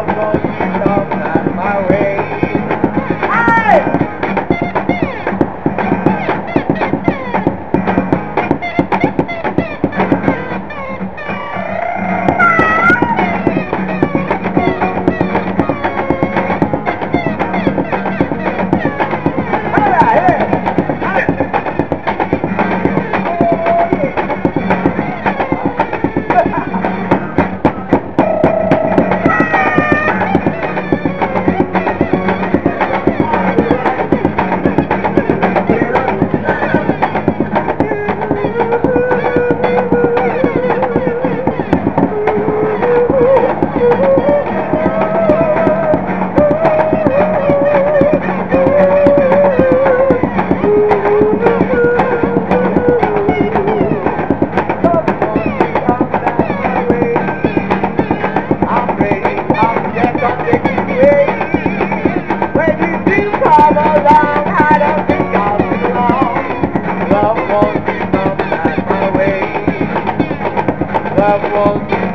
I'm going I one.